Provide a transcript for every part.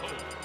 Stop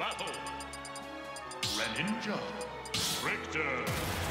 battle. Greninja. Richter.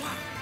Yeah!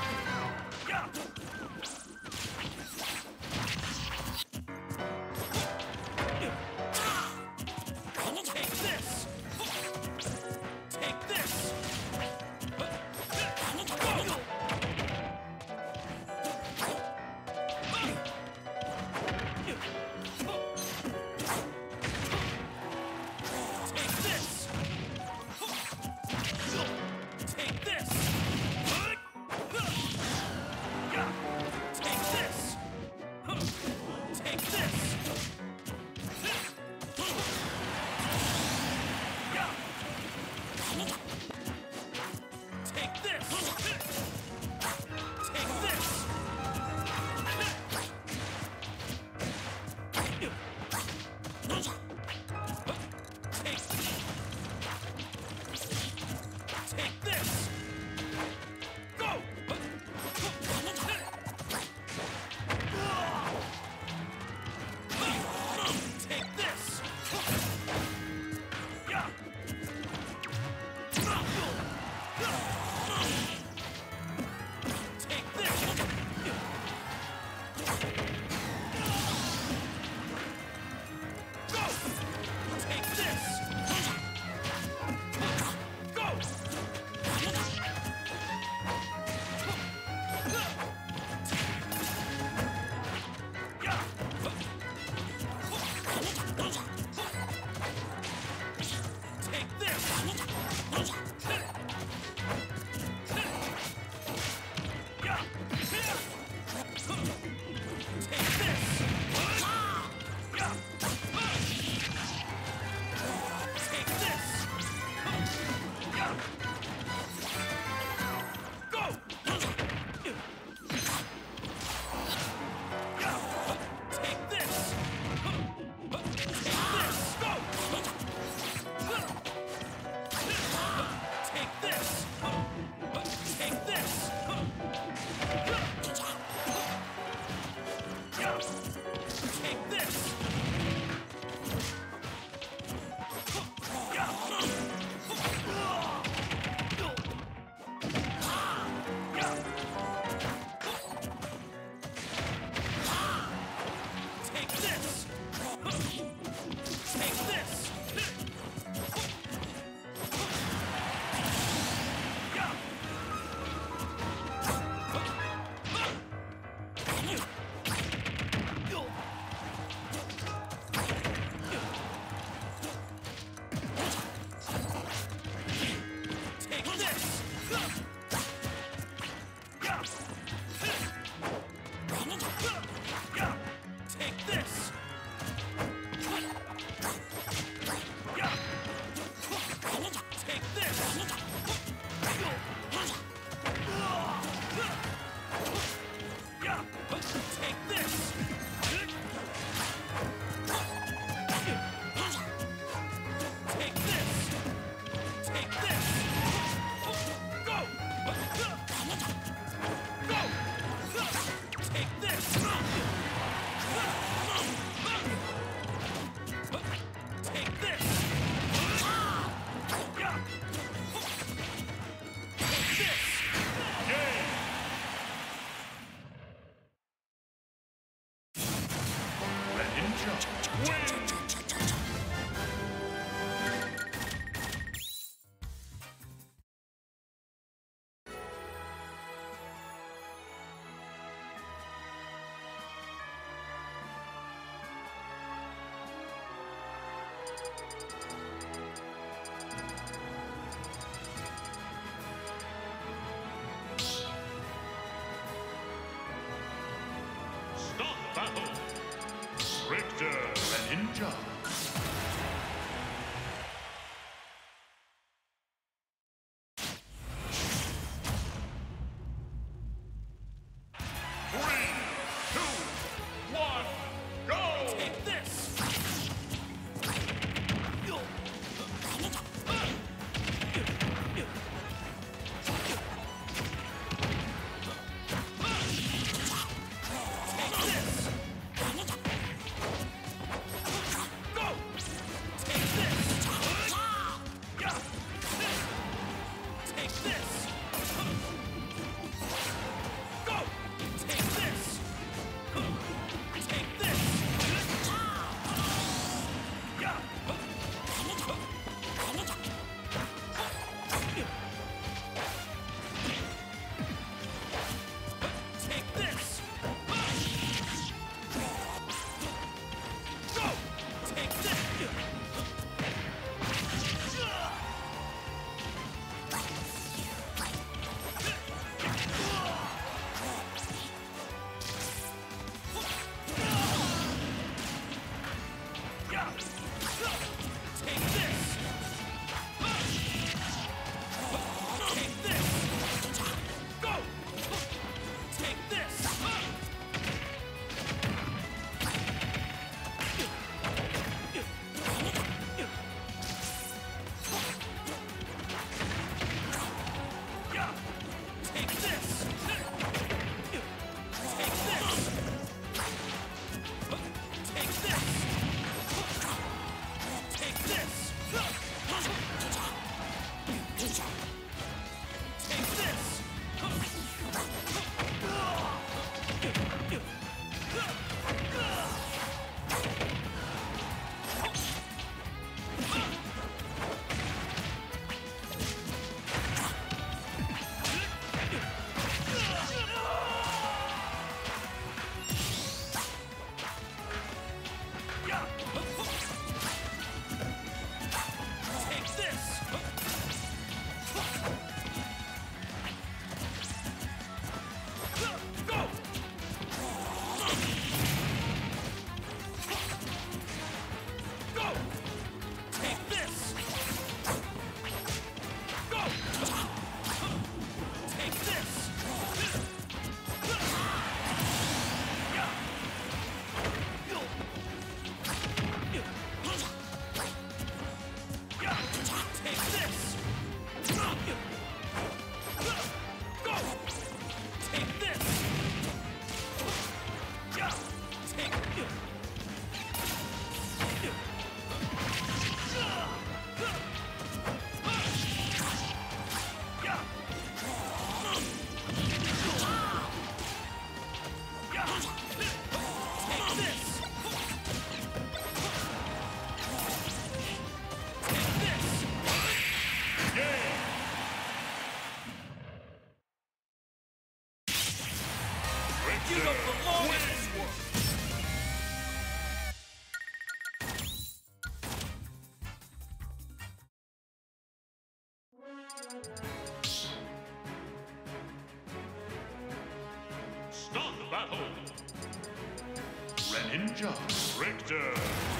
Greninja Richter.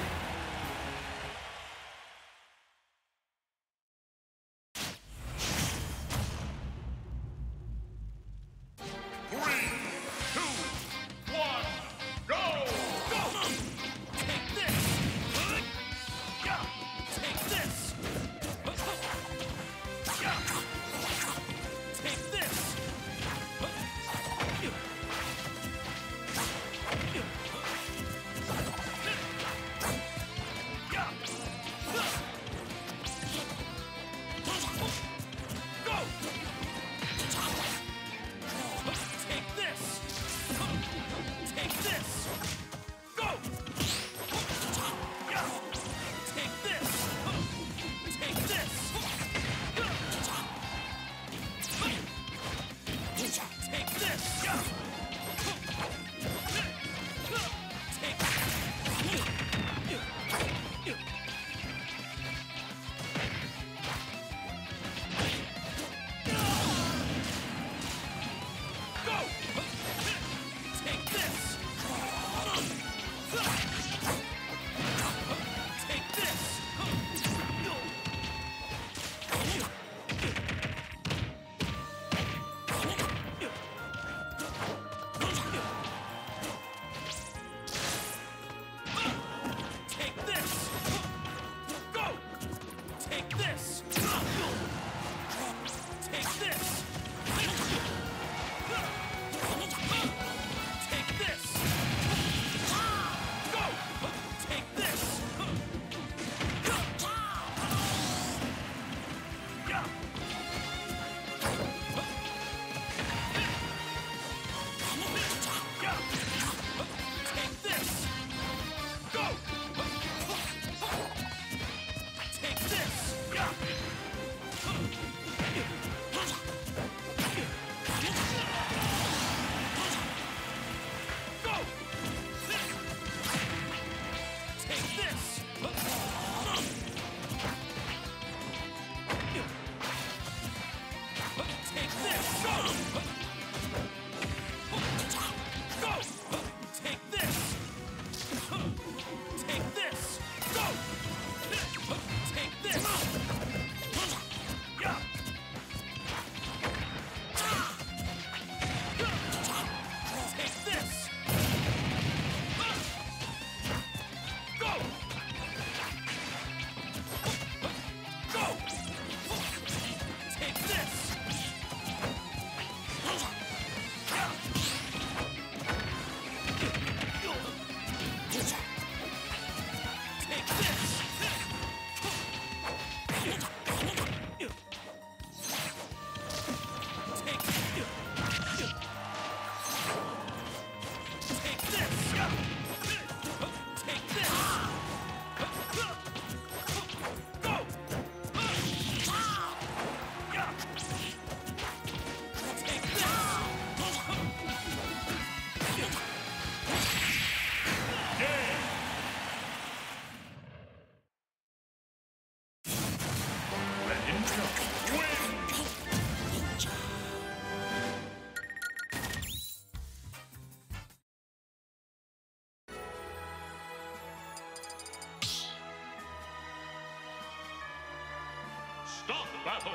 Stop battle!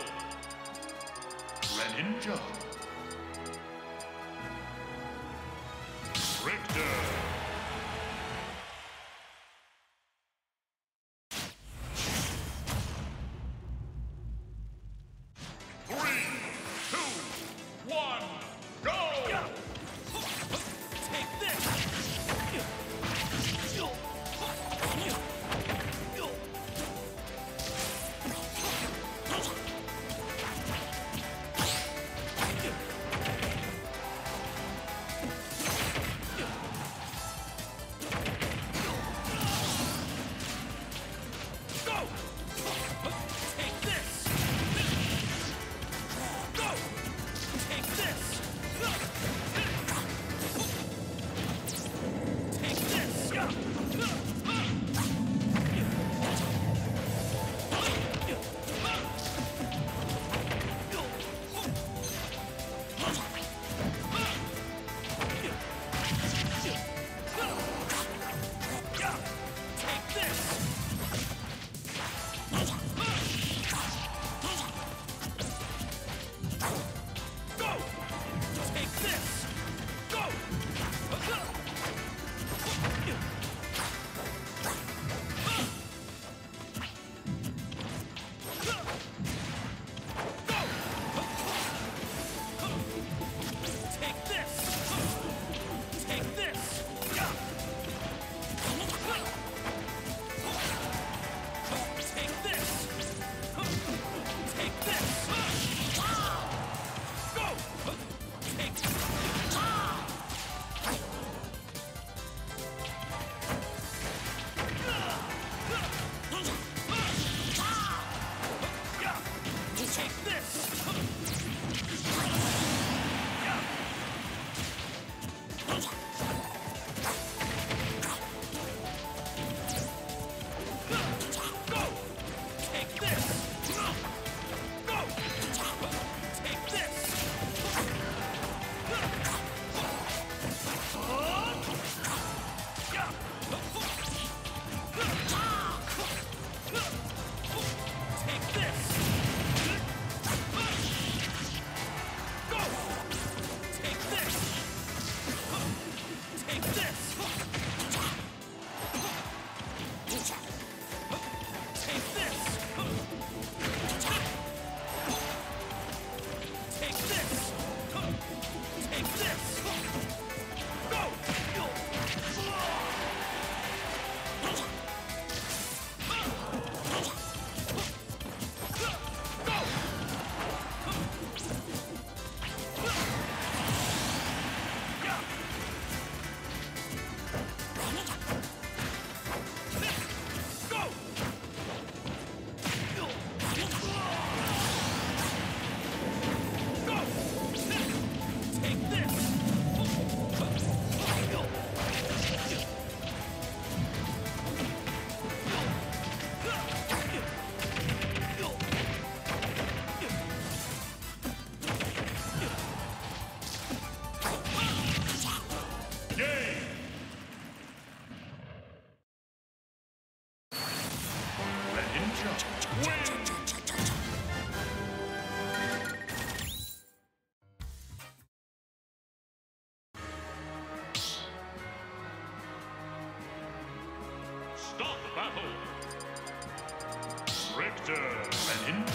Greninja! Richter Greninja.